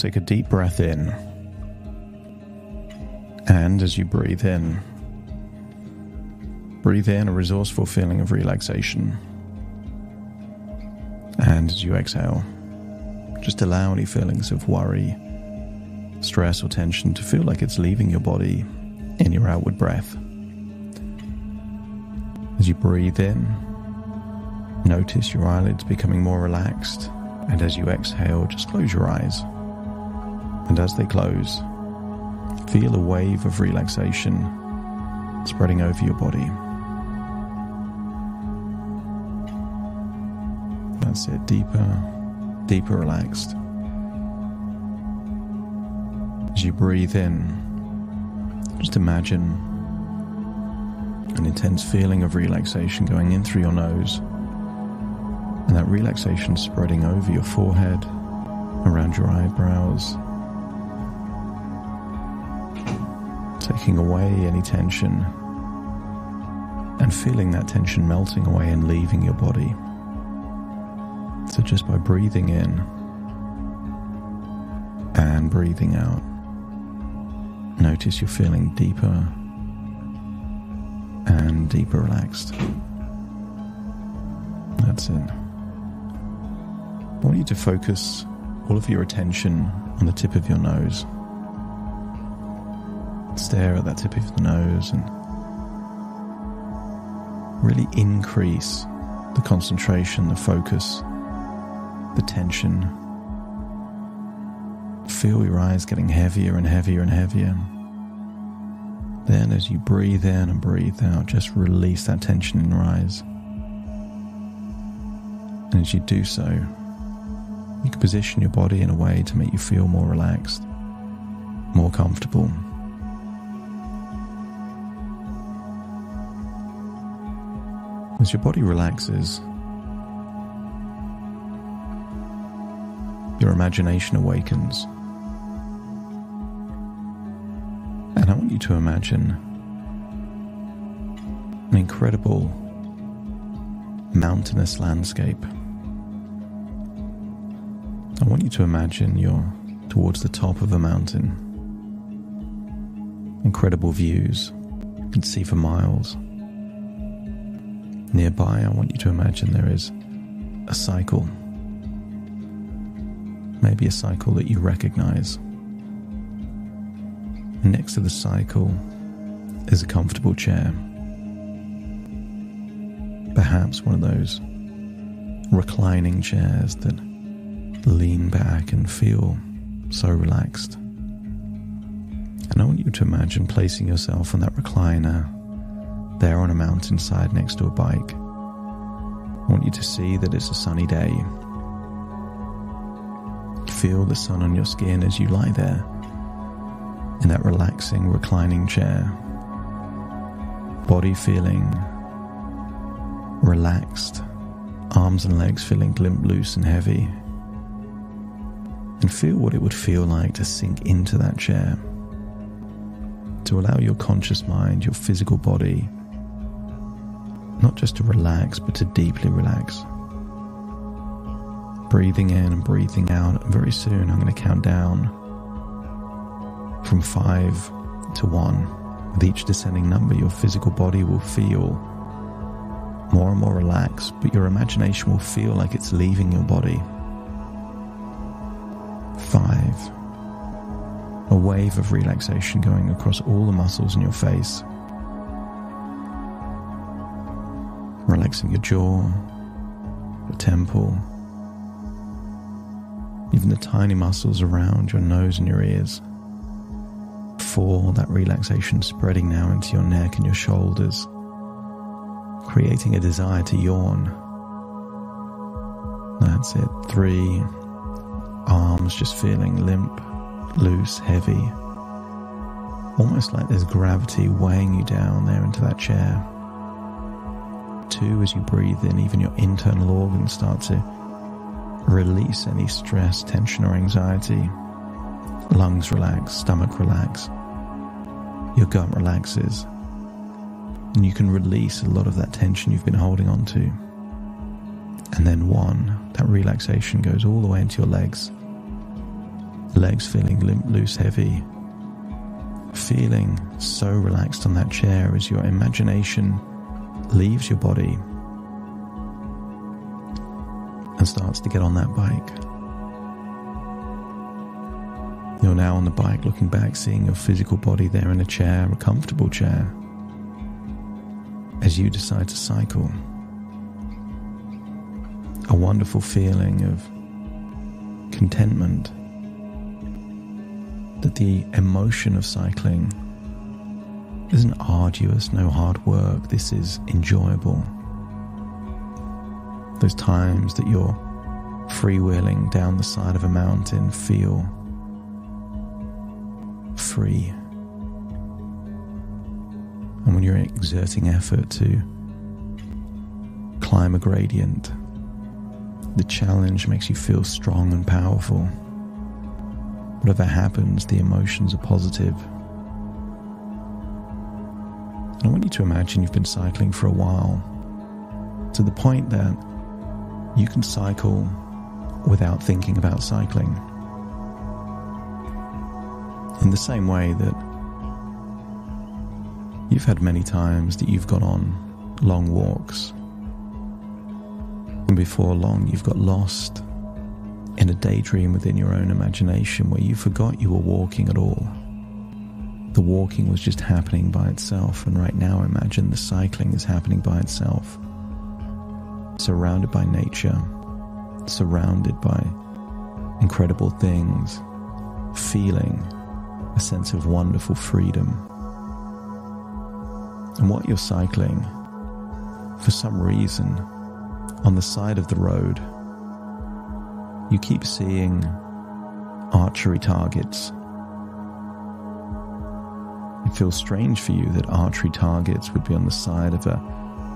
take a deep breath in. And as you breathe in, breathe in a resourceful feeling of relaxation. And as you exhale, just allow any feelings of worry, stress, or tension to feel like it's leaving your body in your outward breath. As you breathe in, notice your eyelids becoming more relaxed, and as you exhale, just close your eyes. And as they close, feel a wave of relaxation spreading over your body. That's it, deeper, deeper relaxed. As you breathe in, just imagine an intense feeling of relaxation going in through your nose, and that relaxation spreading over your forehead, around your eyebrows, taking away any tension, and feeling that tension melting away and leaving your body. So, just by breathing in and breathing out, notice you're feeling deeper and deeper relaxed. That's it. I want you to focus all of your attention on the tip of your nose. Stare at that tip of the nose and really increase the concentration, the focus, the tension. Feel your eyes getting heavier and heavier and heavier. Then, as you breathe in and breathe out, just release that tension in your eyes. And as you do so, you can position your body in a way to make you feel more relaxed, more comfortable. As your body relaxes, your imagination awakens. And I want you to imagine an incredible mountainous landscape. I want you to imagine you're towards the top of a mountain. Incredible views. You can see for miles. Nearby, I want you to imagine there is a cycle. Maybe a cycle that you recognize. Next to the cycle is a comfortable chair. Perhaps one of those reclining chairs that lean back and feel so relaxed. And I want you to imagine placing yourself on that recliner there on a mountainside next to a bike. I want you to see that it's a sunny day. Feel the sun on your skin as you lie there in that relaxing, reclining chair. Body feeling relaxed, arms and legs feeling limp, loose, and heavy. And feel what it would feel like to sink into that chair. To allow your conscious mind, your physical body, not just to relax, but to deeply relax. Breathing in and breathing out. Very soon, I'm going to count down from five to one. With each descending number, your physical body will feel more and more relaxed, but your imagination will feel like it's leaving your body. Five. A wave of relaxation going across all the muscles in your face. Relaxing your jaw, your temple, even the tiny muscles around your nose and your ears. Four, that relaxation spreading now into your neck and your shoulders, creating a desire to yawn. That's it. Three, arms just feeling limp, loose, heavy. Almost like there's gravity weighing you down there into that chair. Two, as you breathe in, even your internal organs start to release any stress, tension, or anxiety. Lungs relax, stomach relax, your gut relaxes, and you can release a lot of that tension you've been holding on to. And then one, that relaxation goes all the way into your legs, legs feeling limp, loose, heavy, feeling so relaxed on that chair as your imagination leaves your body and starts to get on that bike. You're now on the bike looking back, seeing your physical body there in a chair, a comfortable chair, as you decide to cycle. A wonderful feeling of contentment that the emotion of cycling isn't arduous, no hard work. This is enjoyable. Those times that you're freewheeling down the side of a mountain feel free. And when you're exerting effort to climb a gradient, the challenge makes you feel strong and powerful. Whatever happens, the emotions are positive. And I want you to imagine you've been cycling for a while to the point that you can cycle without thinking about cycling. In the same way that you've had many times that you've gone on long walks, and before long you've got lost in a daydream within your own imagination where you forgot you were walking at all. The walking was just happening by itself, and right now imagine the cycling is happening by itself. Surrounded by nature, surrounded by incredible things, feeling a sense of wonderful freedom. And what you're cycling, for some reason, on the side of the road, you keep seeing archery targets. It feels strange for you that archery targets would be on the side of a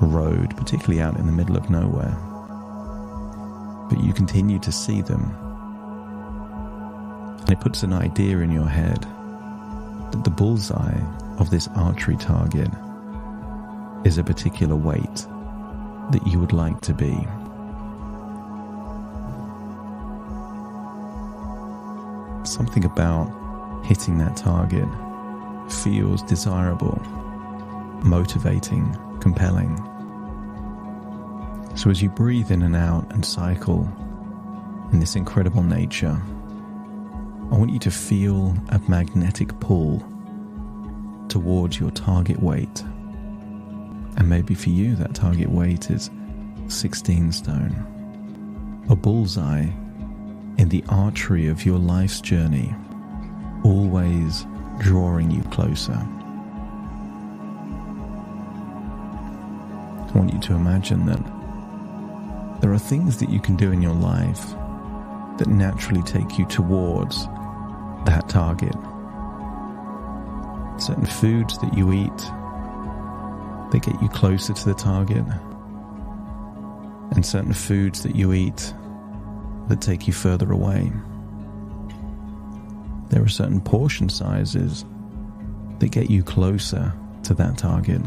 road, particularly out in the middle of nowhere. But you continue to see them. And it puts an idea in your head that the bullseye of this archery target is a particular weight that you would like to be. Something about hitting that target feels desirable, motivating, compelling. So as you breathe in and out and cycle in this incredible nature, I want you to feel a magnetic pull towards your target weight. And maybe for you, that target weight is 16 stone. A bullseye in the archery of your life's journey, always drawing you closer. I want you to imagine that there are things that you can do in your life that naturally take you towards that target. Certain foods that you eat, they get you closer to the target. And certain foods that you eat that take you further away. Are certain portion sizes that get you closer to that target.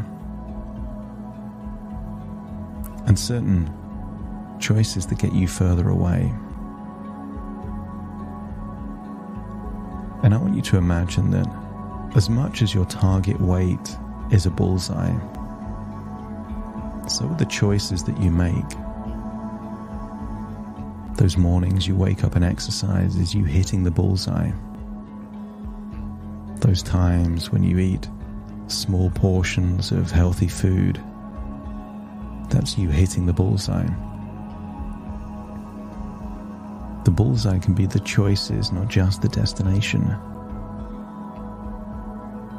And certain choices that get you further away. And I want you to imagine that as much as your target weight is a bullseye, so are the choices that you make those mornings you wake up and exercise is you hitting the bullseye. Those times when you eat small portions of healthy food, that's you hitting the bullseye. The bullseye can be the choices, not just the destination.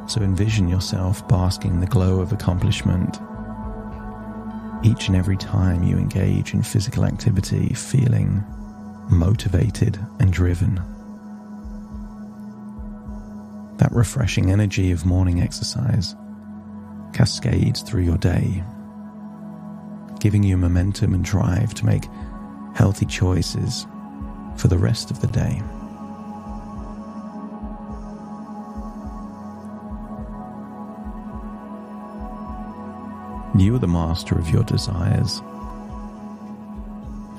So envision yourself basking in the glow of accomplishment each and every time you engage in physical activity, feeling motivated and driven. That refreshing energy of morning exercise cascades through your day, giving you momentum and drive to make healthy choices for the rest of the day. You are the master of your desires,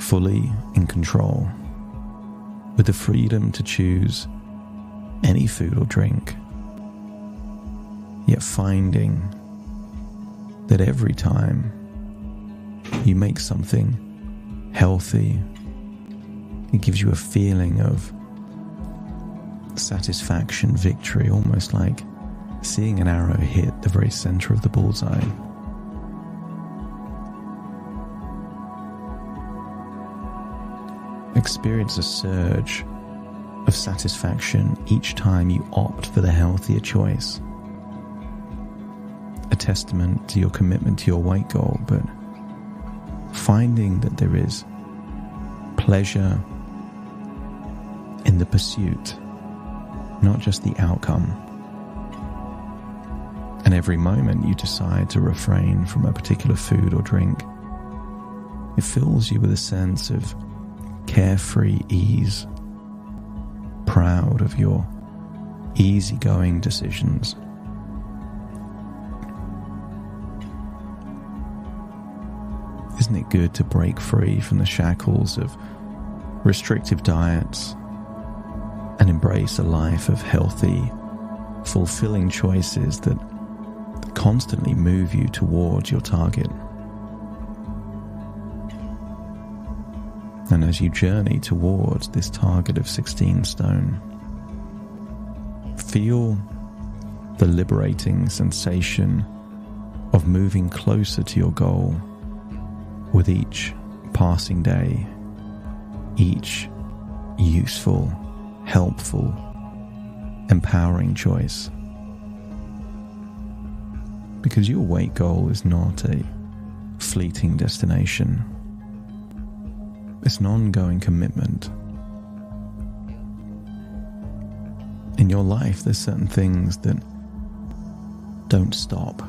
fully in control. with the freedom to choose any food or drink, yet finding that every time you make something healthy, it gives you a feeling of satisfaction, victory, almost like seeing an arrow hit the very center of the bullseye. Experience a surge of satisfaction each time you opt for the healthier choice. A testament to your commitment to your weight goal, but finding that there is pleasure in the pursuit, not just the outcome. And every moment you decide to refrain from a particular food or drink, it fills you with a sense of carefree ease, proud of your easygoing decisions. Isn't it good to break free from the shackles of restrictive diets and embrace a life of healthy, fulfilling choices that constantly move you towards your target? And as you journey towards this target of 16 stone, feel the liberating sensation of moving closer to your goal with each passing day, each useful, helpful, empowering choice. Because your weight goal is not a fleeting destination it's an ongoing commitment. In your life, there's certain things that don't stop.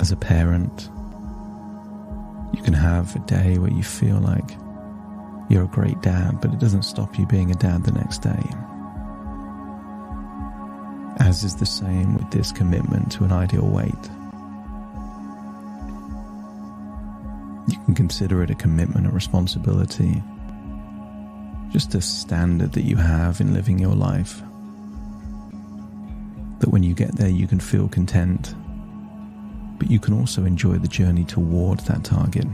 As a parent, you can have a day where you feel like you're a great dad, but it doesn't stop you being a dad the next day. As is the same with this commitment to an ideal weight. Can consider it a commitment, a responsibility, just a standard that you have in living your life. That when you get there, you can feel content, but you can also enjoy the journey toward that target.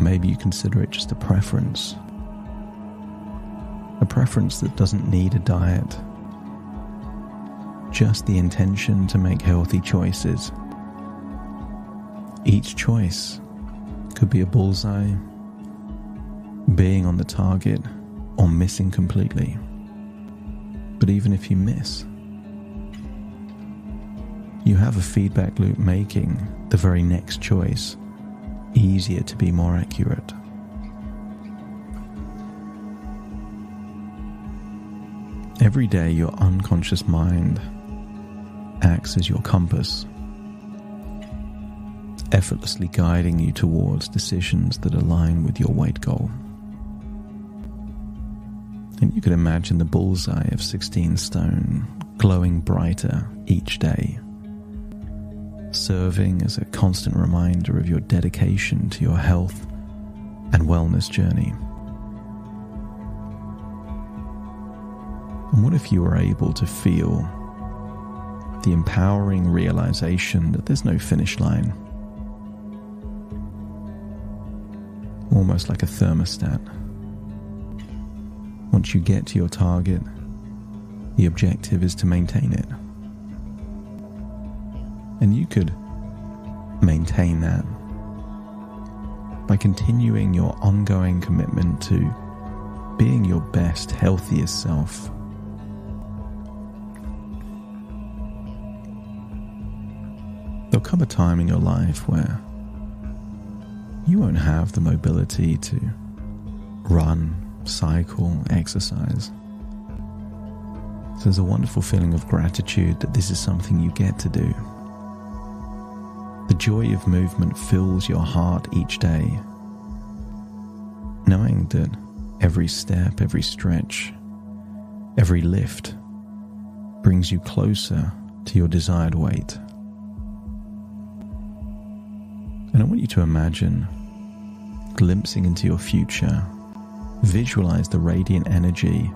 Maybe you consider it just a preference, a preference that doesn't need a diet, just the intention to make healthy choices each choice could be a bullseye, being on the target, or missing completely. But even if you miss, you have a feedback loop making the very next choice easier to be more accurate. Every day, your unconscious mind acts as your compass effortlessly guiding you towards decisions that align with your weight goal. And you could imagine the bullseye of 16 stone glowing brighter each day, serving as a constant reminder of your dedication to your health and wellness journey. And what if you were able to feel the empowering realization that there's no finish line? Almost like a thermostat. Once you get to your target, the objective is to maintain it. And you could maintain that by continuing your ongoing commitment to being your best, healthiest self. There'll come a time in your life where you won't have the mobility to run, cycle, exercise. So there's a wonderful feeling of gratitude that this is something you get to do. The joy of movement fills your heart each day, knowing that every step, every stretch, every lift brings you closer to your desired weight. And I want you to imagine glimpsing into your future, visualize the radiant energy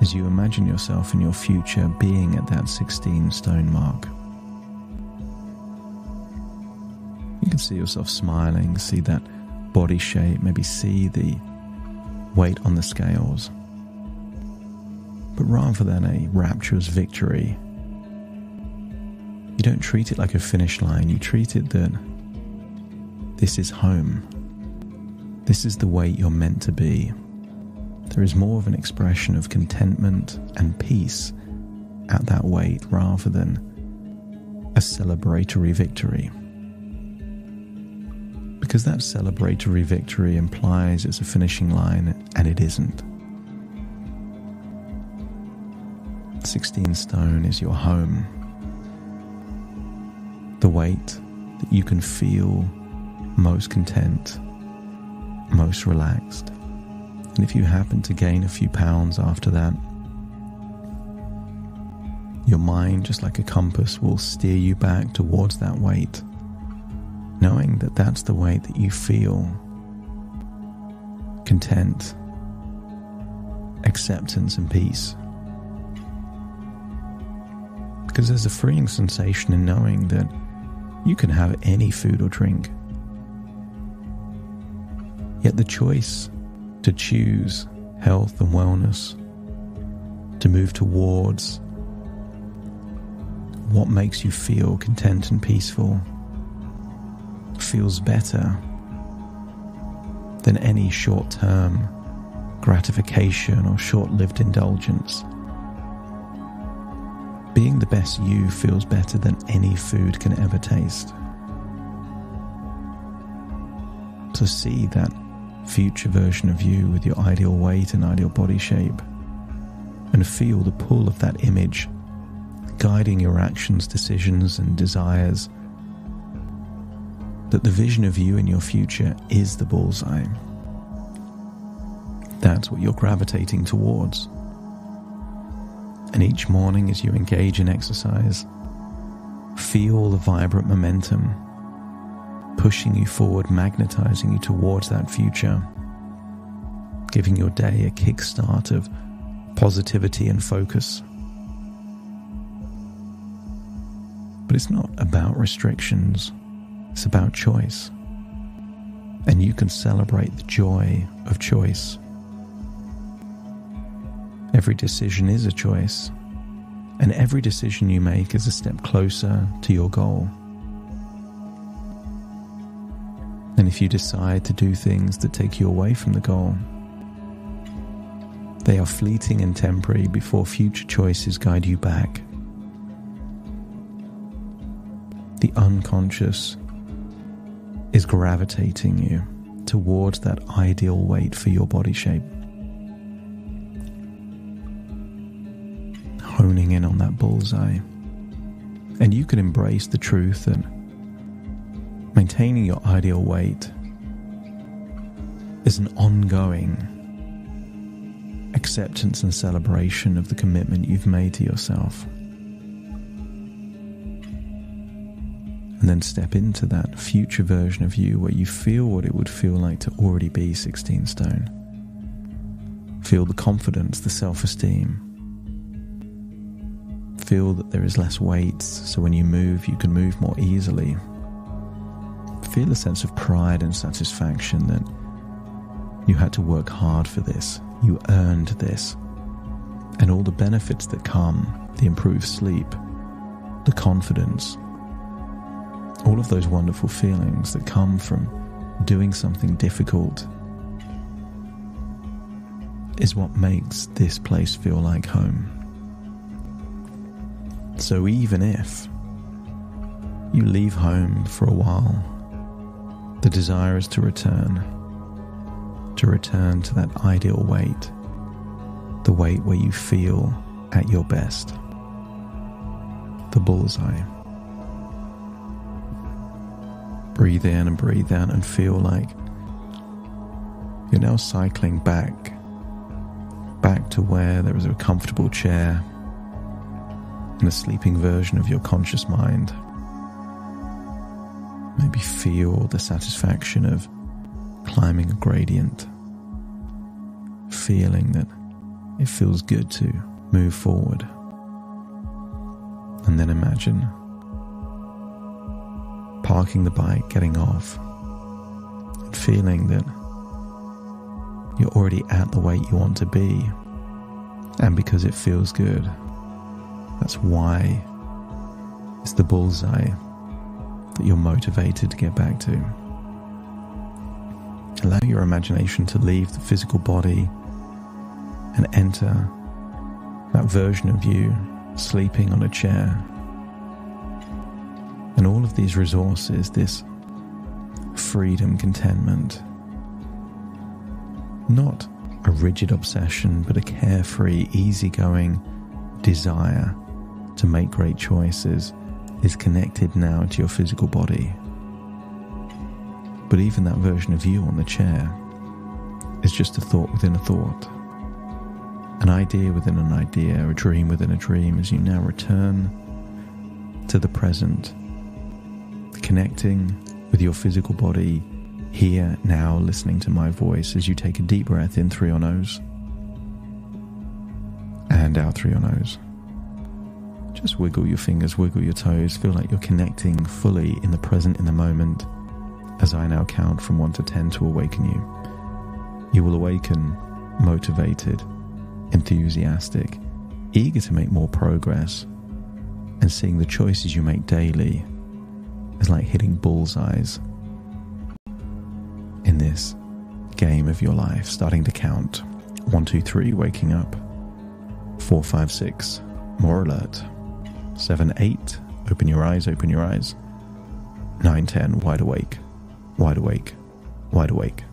as you imagine yourself in your future being at that 16 stone mark. You can see yourself smiling, see that body shape, maybe see the weight on the scales. But rather than a rapturous victory, you don't treat it like a finish line, you treat it that this is home. This is the way you're meant to be. There is more of an expression of contentment and peace at that weight rather than a celebratory victory. Because that celebratory victory implies it's a finishing line and it isn't. 16 stone is your home. The weight that you can feel most content, most relaxed. And if you happen to gain a few pounds after that, your mind, just like a compass, will steer you back towards that weight, knowing that that's the weight that you feel content, acceptance, and peace. Because there's a freeing sensation in knowing that you can have any food or drink. Yet the choice to choose health and wellness, to move towards what makes you feel content and peaceful, feels better than any short term gratification or short lived indulgence. Being the best you feels better than any food can ever taste. To see that future version of you with your ideal weight and ideal body shape, and feel the pull of that image guiding your actions, decisions, and desires. That the vision of you in your future is the bullseye. That's what you're gravitating towards. And each morning, as you engage in exercise, feel the vibrant momentum pushing you forward, magnetizing you towards that future, giving your day a kickstart of positivity and focus. But it's not about restrictions, it's about choice. And you can celebrate the joy of choice. Every decision is a choice, and every decision you make is a step closer to your goal. And if you decide to do things that take you away from the goal, they are fleeting and temporary before future choices guide you back. The unconscious is gravitating you towards that ideal weight for your body shape. Honing in on that bullseye. And you can embrace the truth that Maintaining your ideal weight is an ongoing acceptance and celebration of the commitment you've made to yourself. And then step into that future version of you where you feel what it would feel like to already be 16 stone. Feel the confidence, the self esteem. Feel that there is less weight, so when you move, you can move more easily feel a sense of pride and satisfaction that you had to work hard for this, you earned this, and all the benefits that come the improved sleep, the confidence, all of those wonderful feelings that come from doing something difficult is what makes this place feel like home. So even if you leave home for a while the desire is to return, to return to that ideal weight, the weight where you feel at your best, the bullseye. Breathe in and breathe out and feel like you're now cycling back, back to where there is a comfortable chair and a sleeping version of your conscious mind. Maybe feel the satisfaction of climbing a gradient, feeling that it feels good to move forward. And then imagine parking the bike, getting off, and feeling that you're already at the weight you want to be. And because it feels good, that's why it's the bullseye that you're motivated to get back to. Allow your imagination to leave the physical body and enter that version of you sleeping on a chair. And all of these resources, this freedom, contentment, not a rigid obsession, but a carefree, easygoing desire to make great choices, is connected now to your physical body. But even that version of you on the chair is just a thought within a thought an idea within an idea, a dream within a dream, as you now return to the present, connecting with your physical body here, now, listening to my voice as you take a deep breath in through your nose and out through your nose. Just wiggle your fingers, wiggle your toes, feel like you're connecting fully in the present, in the moment, as I now count from 1 to 10 to awaken you. You will awaken motivated enthusiastic, eager to make more progress, and seeing the choices you make daily is like hitting bullseyes in this game of your life, starting to count. One, two, three, waking up. Four, five, six, more alert. Seven, eight, open your eyes, open your eyes. Nine, ten, wide awake, wide awake, wide awake.